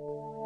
you